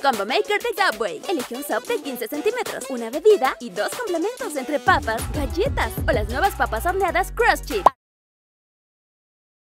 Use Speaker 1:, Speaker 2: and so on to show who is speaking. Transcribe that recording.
Speaker 1: Combo Maker de Subway. Elige un sub de 15 centímetros, una bebida y dos complementos entre papas, galletas o las nuevas papas horneadas Crust Chip.